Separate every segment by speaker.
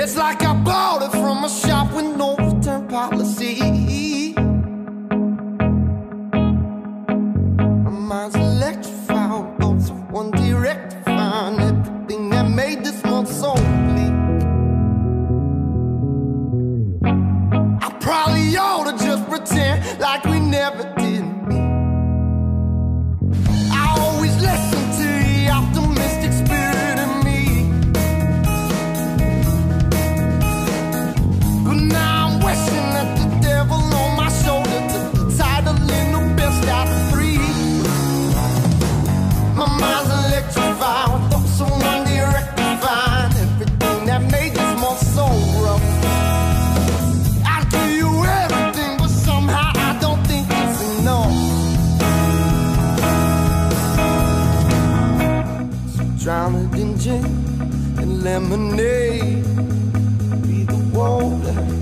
Speaker 1: It's like I bought it from a shop with no return policy. My mind's electrified, thoughts of one direct fine. Everything that made this month so bleak. I probably ought to just pretend like we never It in gin and lemonade. Be the water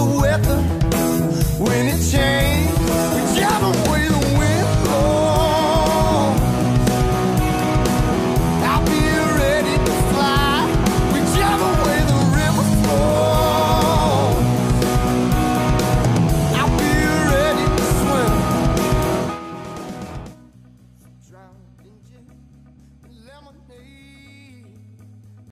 Speaker 1: the weather when it changes. We drive away the wind blows. I'll be ready to fly. We drive away the river flows. I'll be ready to swim. Drowned gin lemonade.